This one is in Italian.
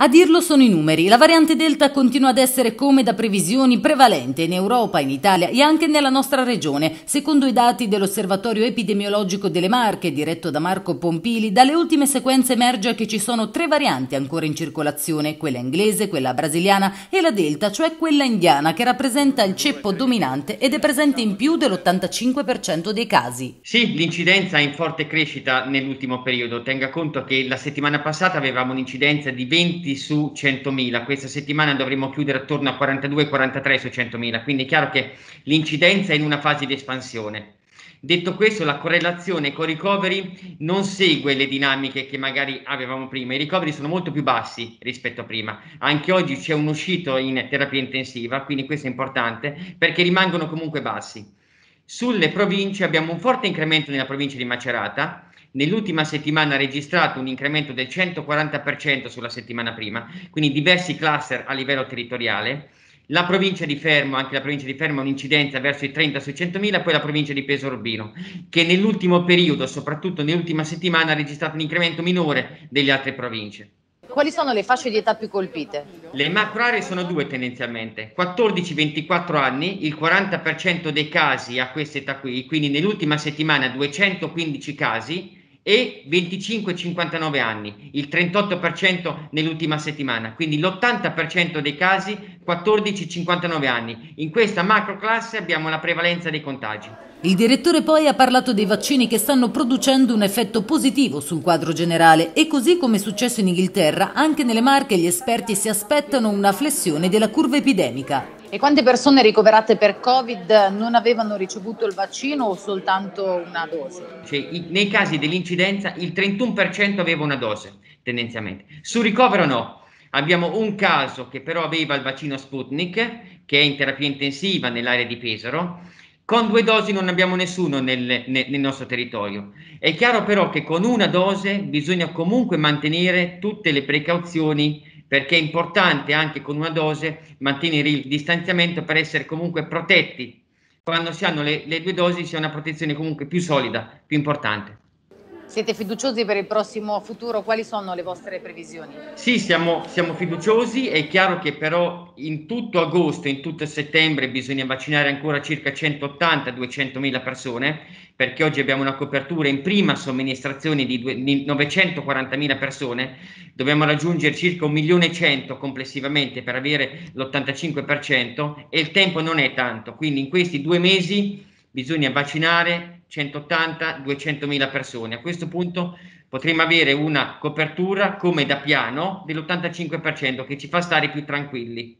A dirlo sono i numeri. La variante Delta continua ad essere come da previsioni prevalente in Europa, in Italia e anche nella nostra regione. Secondo i dati dell'Osservatorio epidemiologico delle Marche, diretto da Marco Pompili, dalle ultime sequenze emerge che ci sono tre varianti ancora in circolazione, quella inglese, quella brasiliana e la Delta, cioè quella indiana, che rappresenta il ceppo dominante ed è presente in più dell'85% dei casi. Sì, l'incidenza è in forte crescita nell'ultimo periodo. Tenga conto che la settimana passata avevamo un'incidenza di 20 20 su 100.000, questa settimana dovremo chiudere attorno a 42-43 su 100.000, quindi è chiaro che l'incidenza è in una fase di espansione. Detto questo, la correlazione con i ricoveri non segue le dinamiche che magari avevamo prima. I ricoveri sono molto più bassi rispetto a prima. Anche oggi c'è un uscito in terapia intensiva, quindi questo è importante perché rimangono comunque bassi. Sulle province abbiamo un forte incremento nella provincia di Macerata, nell'ultima settimana ha registrato un incremento del 140% sulla settimana prima, quindi diversi cluster a livello territoriale. La provincia di Fermo, anche la provincia di Fermo ha un'incidenza verso i 30 su 100.000, poi la provincia di Pesaro Urbino, che nell'ultimo periodo, soprattutto nell'ultima settimana, ha registrato un incremento minore delle altre province. Quali sono le fasce di età più colpite? Le macro aree sono due tendenzialmente, 14-24 anni, il 40% dei casi a questa età qui, quindi nell'ultima settimana 215 casi, e 25-59 anni, il 38% nell'ultima settimana, quindi l'80% dei casi 14-59 anni. In questa macro classe abbiamo la prevalenza dei contagi. Il direttore poi ha parlato dei vaccini che stanno producendo un effetto positivo sul quadro generale e così come è successo in Inghilterra, anche nelle Marche gli esperti si aspettano una flessione della curva epidemica. E quante persone ricoverate per Covid non avevano ricevuto il vaccino o soltanto una dose? Cioè, nei casi dell'incidenza il 31% aveva una dose, tendenzialmente. Su ricovero no. Abbiamo un caso che però aveva il vaccino Sputnik, che è in terapia intensiva nell'area di Pesaro. Con due dosi non abbiamo nessuno nel, nel, nel nostro territorio. È chiaro però che con una dose bisogna comunque mantenere tutte le precauzioni perché è importante anche con una dose mantenere il distanziamento per essere comunque protetti. Quando si hanno le, le due dosi si ha una protezione comunque più solida, più importante. Siete fiduciosi per il prossimo futuro? Quali sono le vostre previsioni? Sì, siamo, siamo, fiduciosi. È chiaro che però in tutto agosto, in tutto settembre bisogna vaccinare ancora circa 180-200 mila persone perché oggi abbiamo una copertura in prima somministrazione di, di 940 mila persone. Dobbiamo raggiungere circa 1 milione e 100 complessivamente per avere l'85% e il tempo non è tanto. Quindi in questi due mesi bisogna vaccinare 180-200 mila persone. A questo punto potremmo avere una copertura come da piano dell'85% che ci fa stare più tranquilli.